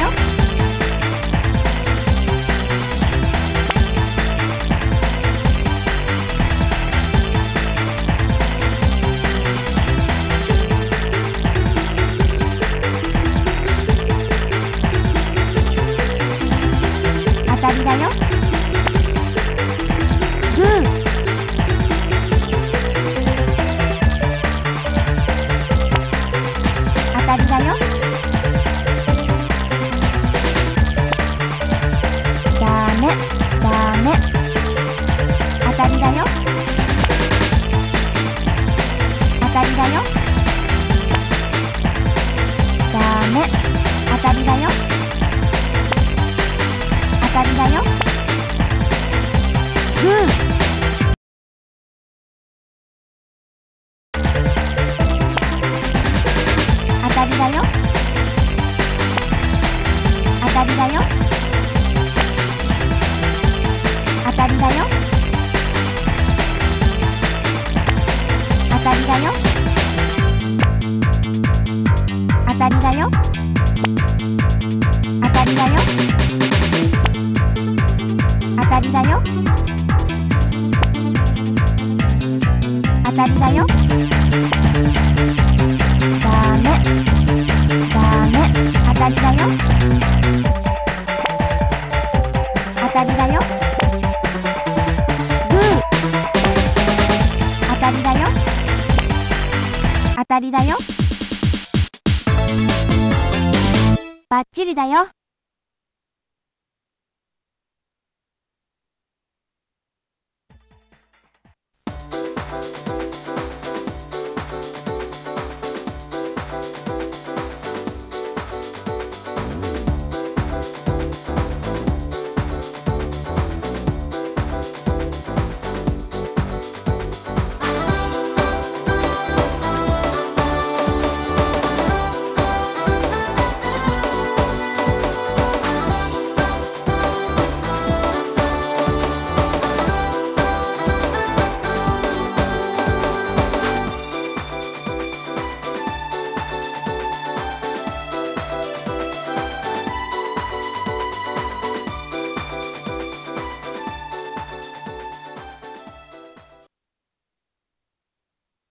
よ。当たりだよ。当たりだよ。it. たりだよ。当たりだよ。当たりだよ。当たりだよ。ダメ。ダメ。当たりだよ。当たりだよ。グー。当たりだよ。当たりだよ。バッチリだよ。you